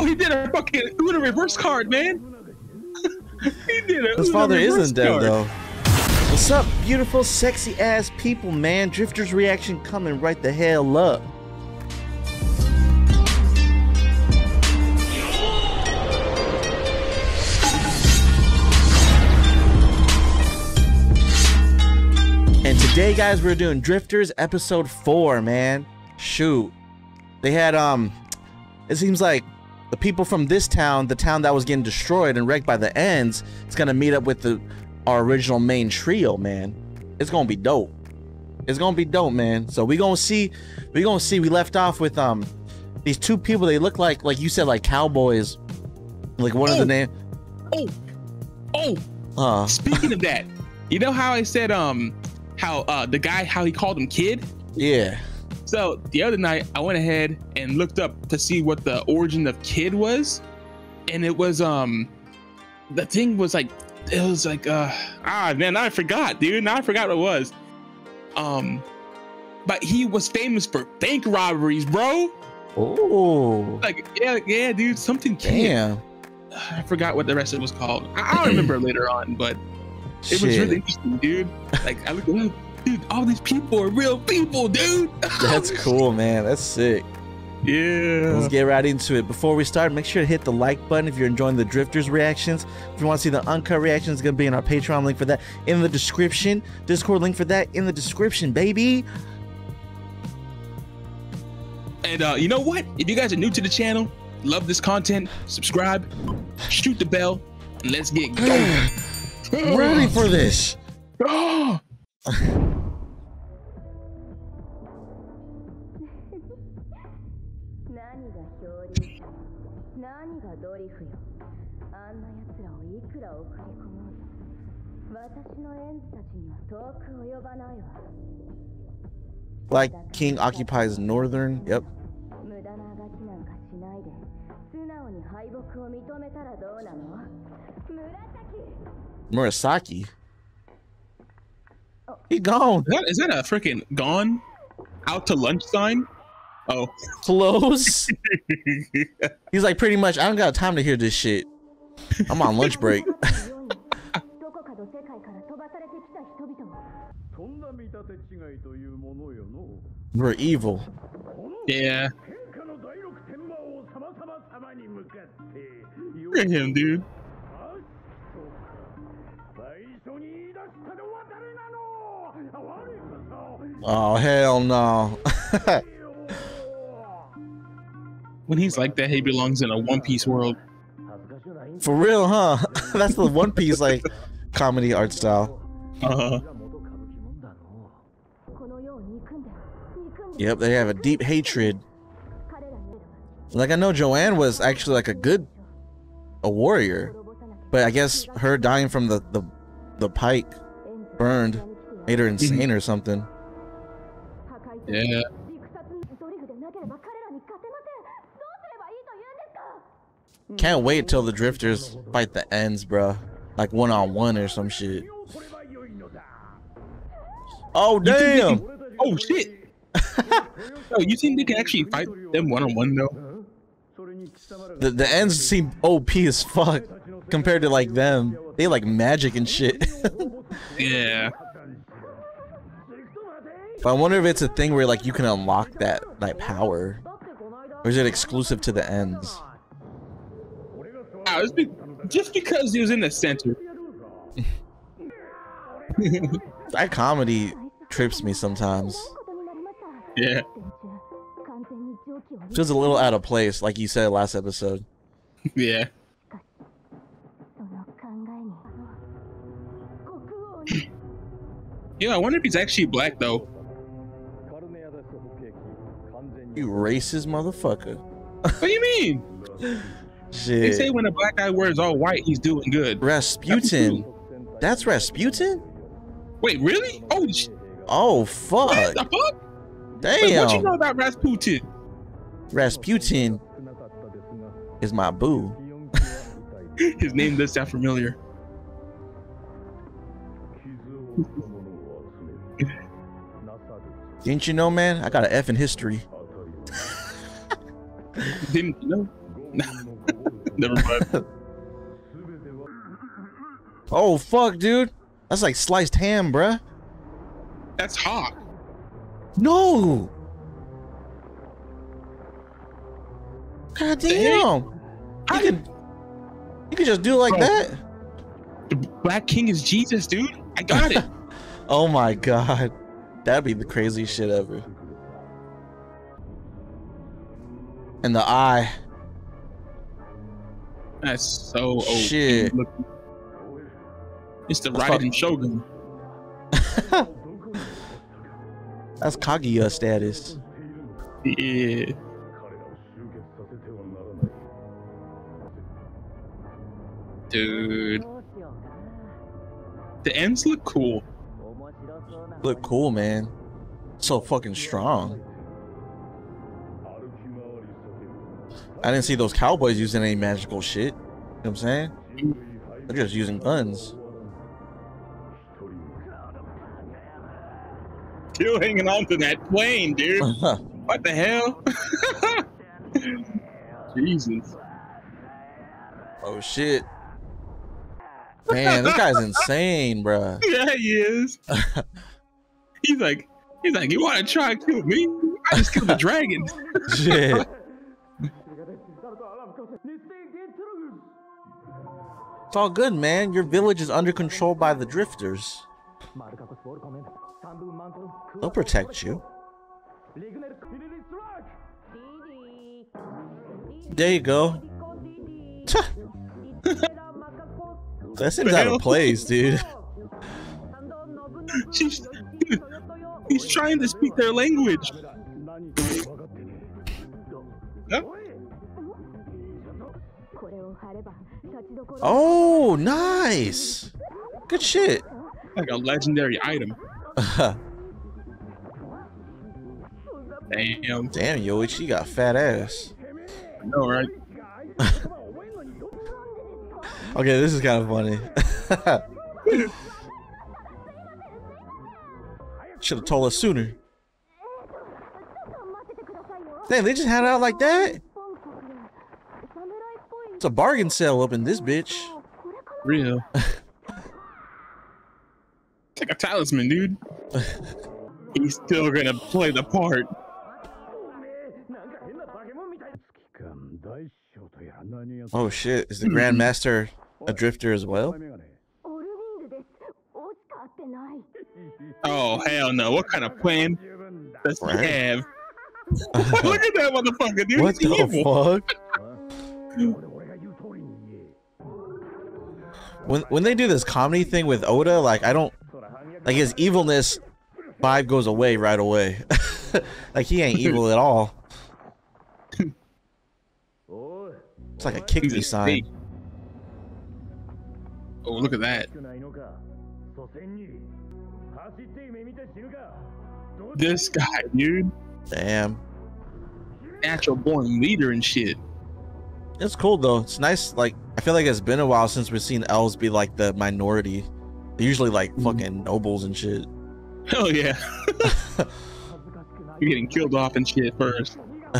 Oh, he did a fucking Uno reverse card, man. he did a His father isn't dead card. though. What's up, beautiful, sexy ass people, man? Drifter's reaction coming right the hell up. And today, guys, we're doing Drifters episode four, man. Shoot. They had um it seems like the people from this town, the town that was getting destroyed and wrecked by the ends, it's gonna meet up with the our original main trio, man. It's gonna be dope. It's gonna be dope, man. So we gonna see, we gonna see. We left off with um these two people. They look like like you said, like cowboys. Like one of the Oh. name. Oh, oh. Uh, Speaking of that, you know how I said um how uh the guy how he called him kid. yeah. So the other night I went ahead and looked up to see what the origin of kid was, and it was um the thing was like it was like uh ah man I forgot dude. Now I forgot what it was. Um but he was famous for bank robberies bro. Oh. like yeah yeah dude something kid. Damn. I forgot what the rest of it was called. I- I'll remember later on but it was really interesting dude. Like I looked at him, dude all these people are real people dude That's cool, man. That's sick. yeah Let's get right into it. Before we start, make sure to hit the like button if you're enjoying the Drifters reactions. If you want to see the uncut reactions, it's going to be in our Patreon link for that in the description. Discord link for that in the description, baby. And uh, you know what? If you guys are new to the channel, love this content, subscribe, shoot the bell, and let's get going. Ready for this. Black King occupies northern. Yep. Murasaki. Oh. He gone. Is that, is that a freaking gone? Out to lunch sign? Oh. Close. He's like, pretty much, I don't got time to hear this shit. I'm on lunch break. どこかの世界から飛ばされてきた人々もとんだ見立て違いというものよの We're evil. この yeah. 天下の第六天魔王様様様に向かってよ Look at him, dude. あそうか最初に言い出したのは誰なの我こそ Oh, hell no. When he's like that, he belongs in a One Piece world. 恥ずかしくないんだ For real, huh? That's the One Piece, like, comedy art style. Uh-huh. Yep, they have a deep hatred. Like I know Joanne was actually like a good a warrior, but I guess her dying from the the, the pike burned made her insane or something. Yeah. Can't wait till the drifters fight the ends, bruh. Like one on one or some shit. Oh damn! Can, oh shit! Yo, you think they can actually fight them one on one though? The the ends seem OP as fuck compared to like them. They like magic and shit. yeah. I wonder if it's a thing where like you can unlock that like power, or is it exclusive to the ends? Just because he was in the center. that comedy trips me sometimes. Yeah. Feels a little out of place, like you said last episode. yeah. Yeah, I wonder if he's actually black though. You racist motherfucker. what do you mean? They say when a black guy wears all white, he's doing good. Rasputin. That's Rasputin? Wait, really? Oh, sh- Oh what fuck. the fuck? Wait, what you know about Rasputin? Rasputin is my boo. His name does sound familiar. Didn't you know, man? I got an F in history. Didn't you know? Never mind. Oh fuck, dude. That's like sliced ham, bruh. That's hot. No. God damn. You could, you could just do it like Bro. that. The Black King is Jesus, dude. I got it. Oh my god. That'd be the craziest shit ever. And the eye. That's so old. Shit. It's the riding Shogun. That's Kaguya status. Yeah. Dude. The ends look cool. Look cool, man. So fucking strong. I didn't see those cowboys using any magical shit. You know what I'm saying? They're just using guns. Still hanging on to that plane, dude. what the hell? Jesus. Oh shit. Man, this guy's insane, bruh. Yeah, he is. he's like, he's like, you want to try and kill me? I just killed a dragon. shit. It's all good, man. Your village is under control by the drifters. They'll protect you. There you go. that seems out of place, dude. She's, he's trying to speak their language. huh? Oh, nice. Good shit. Like a legendary item. Damn. Damn, Yoichi got fat ass. I know, right? okay, this is kind of funny. Should have told us sooner. Damn, they just had out like that? It's a bargain sale up in this bitch. Real. it's like a talisman, dude. He's still gonna play the part. Oh shit, is the Grandmaster a drifter as well? Oh hell no, what kind of plan does he right. have? Look at that motherfucker, dude. What the evil. fuck? when when they do this comedy thing with Oda, like I don't like his evilness vibe goes away right away. like he ain't evil at all. It's like a kick me sign. Oh, look at that. This guy, dude. Damn. Natural born leader and shit it's cool though. It's nice. Like I feel like it's been a while since we've seen elves be like the minority. They're usually like mm. fucking nobles and shit. Hell oh, yeah. You're getting killed off and shit first.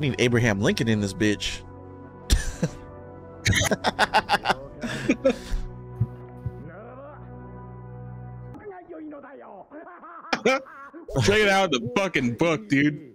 need Abraham Lincoln in this bitch. Check it out the fucking book, dude.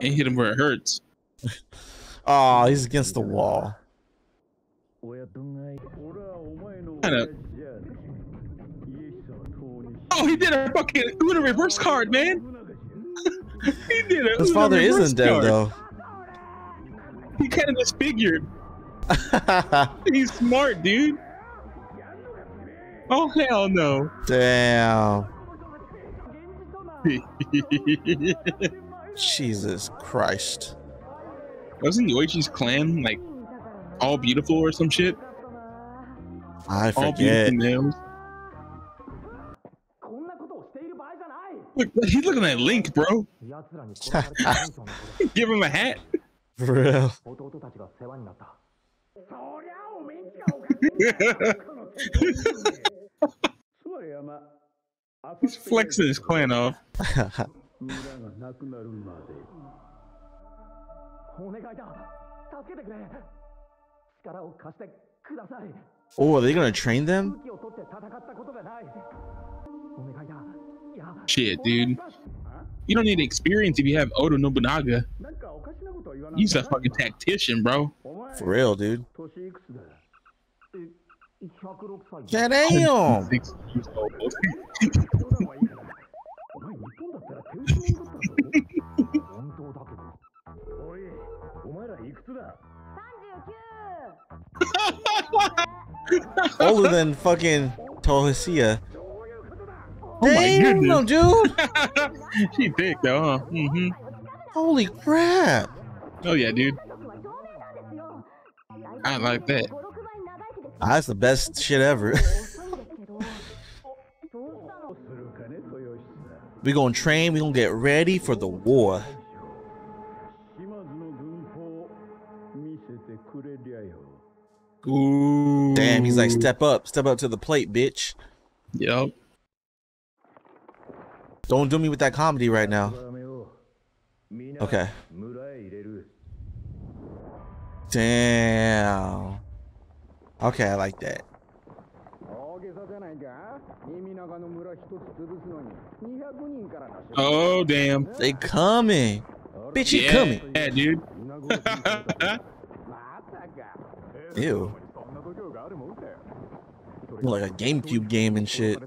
And hit him where it hurts. oh, he's against the wall. Oh, he did a fucking Uno reverse card, man. he did. His father isn't dead card. though. He kind of disfigured. He's smart, dude. Oh hell no. Damn. Jesus Christ. Wasn't Yoichi's clan like all beautiful or some shit? I all forget. Look, he's looking at Link, bro. Give him a hat. For real. he's flexing his clan off. 村がなくなるまでお願いだ助けてくれ力を貸してください Oh, are they gonna train them? 武器を取って戦ったことがないお願いだいや Shit, dude. You don't need experience if you have Oda Nobunaga. なんかおかしなこと言わない He's a fucking tactician, bro. お前 For real, dude. 年いくつだえ106歳 Yeah, damn. Older than fucking Toyohisa. Oh my goodness. dude. she big though, huh? Mm-hmm. Holy crap. Oh yeah, dude. I like that. Ah, that's the best shit ever. we gonna train, we gonna get ready for the war. Ooh. Damn, he's like, step up, step up to the plate, bitch. Yep. Don't do me with that comedy right now. Okay. Damn. Okay, I like that. Oh damn. They coming. Bitch, you yeah, coming. Yeah, dude. Ew. Like a GameCube game and shit.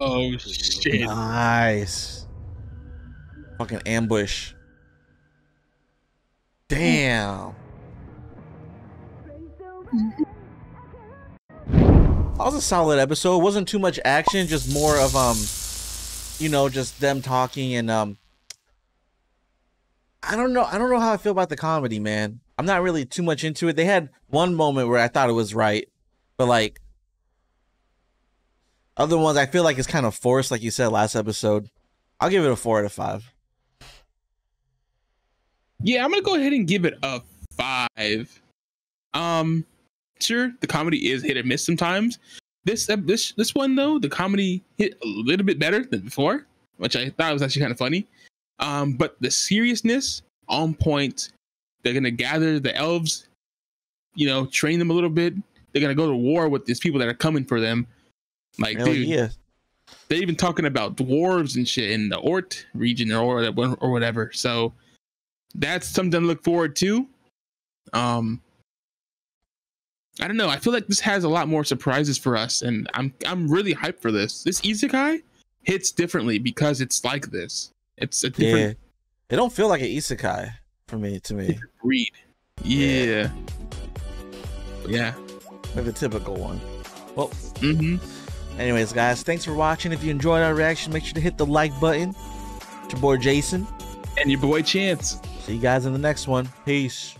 Oh shit. Nice. Fucking ambush. Damn. That was a solid episode. It wasn't too much action, just more of um you know, just them talking and um I don't know. I don't know how I feel about the comedy, man. I'm not really too much into it. They had one moment where I thought it was right, but like other ones, I feel like it's kind of forced, like you said last episode. I'll give it a four out of five. Yeah, I'm gonna go ahead and give it a five. Um, sure, the comedy is hit or miss sometimes. This uh, this this one though, the comedy hit a little bit better than before, which I thought was actually kind of funny. Um, but the seriousness on point. They're gonna gather the elves, you know, train them a little bit. They're gonna go to war with these people that are coming for them. Like, Hell dude, yeah. they're even talking about dwarves and shit in the Ort region or or whatever. So that's something to look forward to. Um, I don't know. I feel like this has a lot more surprises for us, and I'm I'm really hyped for this. This isekai hits differently because it's like this. It's a different. Yeah. It don't feel like an isekai for me, to me. breed. Yeah. Yeah. Like the typical one. Well, Mm-hmm. anyways, guys, thanks for watching. If you enjoyed our reaction, make sure to hit the like button. It's your boy Jason. And your boy Chance. See you guys in the next one. Peace.